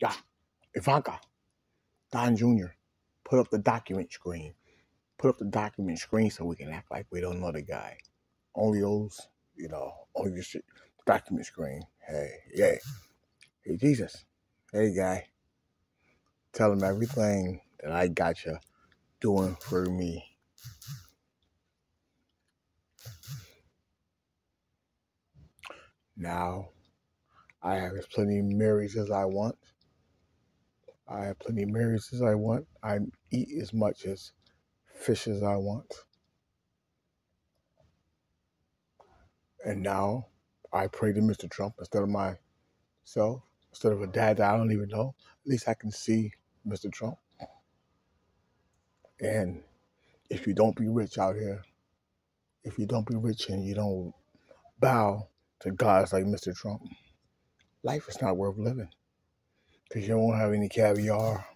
Yeah, Ivanka, Don Jr., put up the document screen. Put up the document screen so we can act like we don't know the guy. Only those, you know, only the shit, document screen. Hey, yeah. Hey, Jesus. Hey, guy. Tell him everything that I got you doing for me. Now, I have as plenty of Marys as I want. I have plenty of Marys as I want. I eat as much as fish as I want. And now I pray to Mr. Trump instead of myself, instead of a dad that I don't even know. At least I can see Mr. Trump. And if you don't be rich out here, if you don't be rich and you don't bow to gods like Mr. Trump, life is not worth living. Because you won't have any caviar.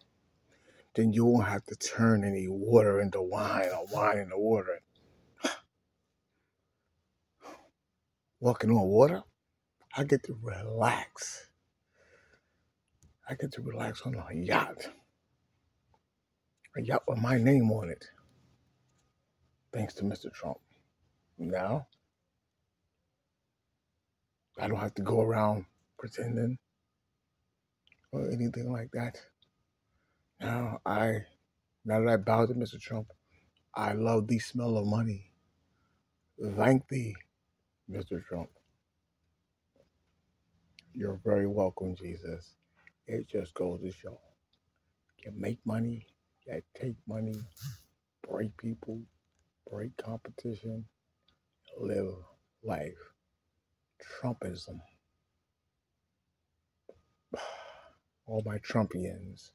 Then you won't have to turn any water into wine or wine into water. Walking on water, I get to relax. I get to relax on a yacht. A yacht with my name on it. Thanks to Mr. Trump. Now, I don't have to go around pretending or anything like that. Now I now that I bow to Mr. Trump, I love the smell of money. Thank thee, Mr. Trump. You're very welcome, Jesus. It just goes to show. You make money, you take money, break people, break competition, live life. Trumpism. All my Trumpians,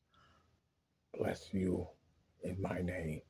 bless you in my name.